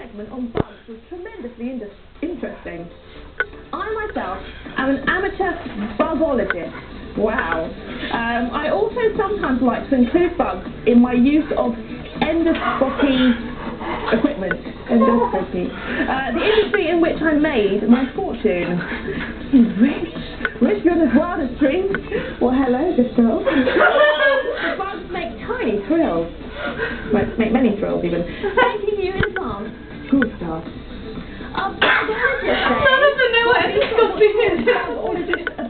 segment on bugs was tremendously inter- interesting. I myself am an amateur bugologist. Wow. Um, I also sometimes like to include bugs in my use of endoscopy equipment. Endoscopy. Uh, the industry in which I made my fortune. Rich. Rich, you're the hardest dream. Well, hello, the bugs make tiny thrills. Make many thrills, even. Thanking you in advance, Gustav. A bugologist, eh? None of know what endoscopy is. Bugologist opinion.